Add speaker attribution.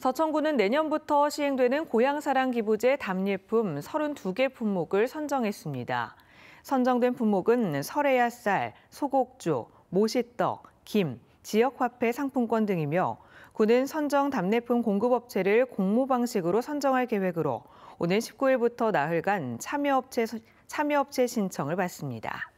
Speaker 1: 서천구는 내년부터 시행되는 고향사랑 기부제 답례품 32개 품목을 선정했습니다. 선정된 품목은 설해야 쌀, 소곡주, 모시떡, 김, 지역화폐 상품권 등이며 구는 선정 답례품 공급업체를 공모 방식으로 선정할 계획으로 오는 19일부터 나흘간 참여업체, 참여업체 신청을 받습니다.